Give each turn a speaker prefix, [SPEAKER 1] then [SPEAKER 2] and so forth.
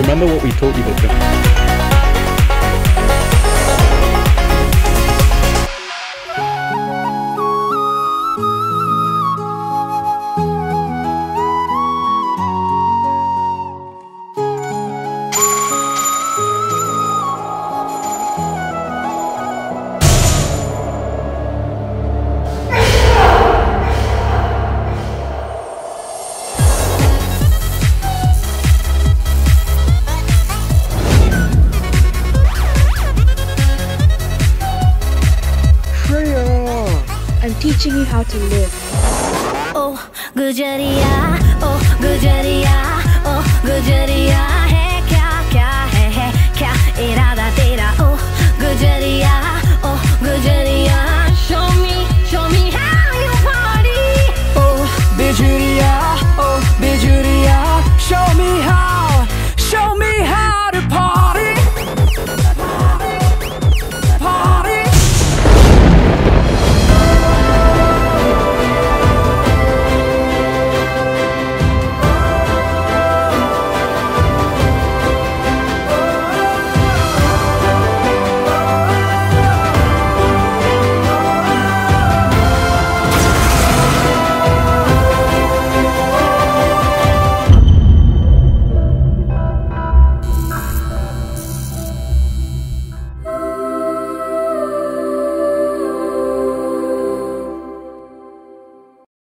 [SPEAKER 1] remember what we taught you week.
[SPEAKER 2] teaching you how to live.
[SPEAKER 3] Oh, Gujaria, oh, Gujaria, oh, Gujaria.